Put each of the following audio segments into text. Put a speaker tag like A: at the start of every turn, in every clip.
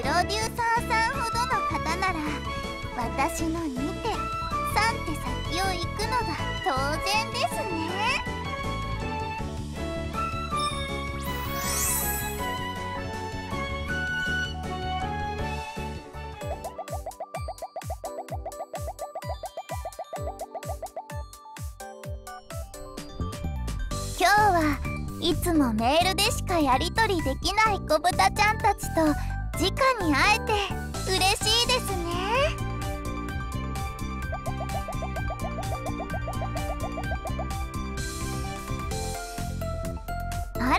A: プロデューサーさんほどの方なら私の2手3手先を行くのが当然ですね。今日はいつもメールでしかやり取りできない子豚ちゃんたちと直に会えて嬉しいですね。あら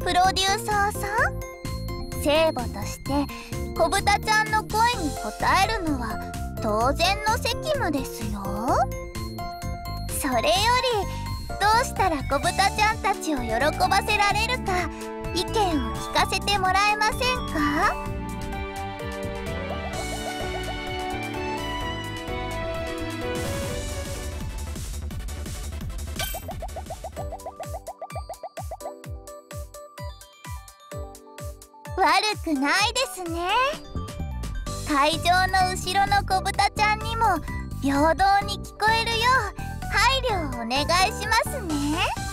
A: プロデューサーさん。聖母として子豚ちゃんの声に応えるのは当然の責務ですよ。それよりどうしたら子豚ちゃんたちを喜ばせられるか意見を聞かせてもらえませんか？悪くないですね。会場の後ろの子豚ちゃんにも平等に聞こえるよう配慮をお願いしますね。